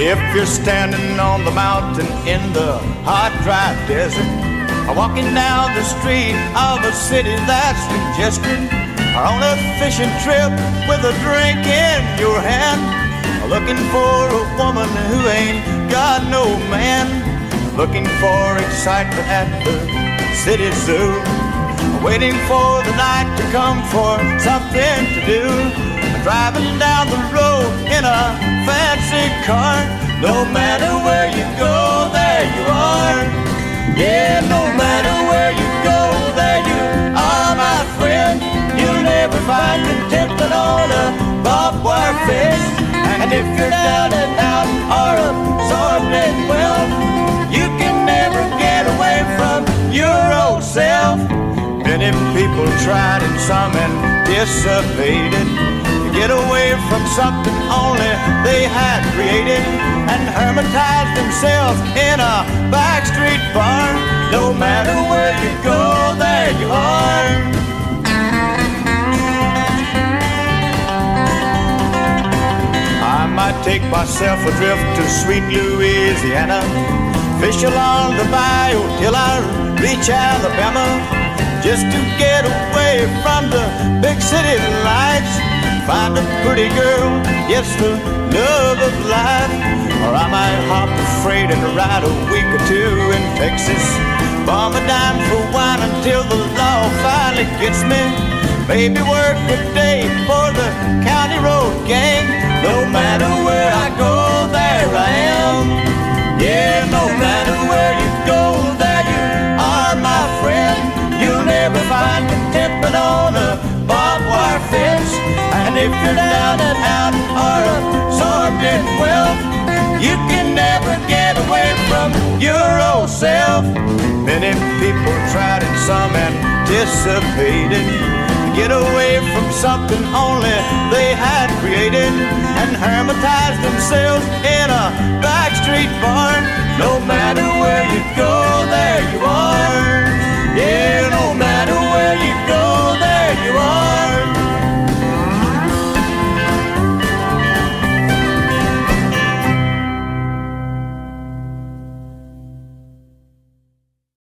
If you're standing on the mountain in the hot, dry desert, or walking down the street of a city that's congested, or on a fishing trip with a drink in your hand, looking for a woman who ain't got no man, looking for excitement at the city zoo, waiting for the night to come for something to do, driving down the road in a fancy car. No matter where you go, there you are. Yeah, no matter where you go, there you are, my friend. You'll never find contentment on a barbed wire fence. And if you're down and out or absorbed in wealth, you can never get away from your old self. Many people tried and some to get away from something only they had created and hermitized themselves in a backstreet barn. No matter where you go, there you are. I might take myself adrift to sweet Louisiana, fish along the bayou till I reach Alabama, just to get away from the big city lights. Find a pretty girl, yes, the love of life. Or I might hop a freight and ride a week or two in Texas. Bomb a dime for wine until the law finally gets me. Maybe work a day for the county road gang. No matter where I go, there I am. Yeah, no matter where you go, there you are, my friend. You'll never find contentment on if you're down and out or absorbed in wealth, you can never get away from your old self. Many people tried and some anticipated to get away from something only they had created and hermitized themselves in a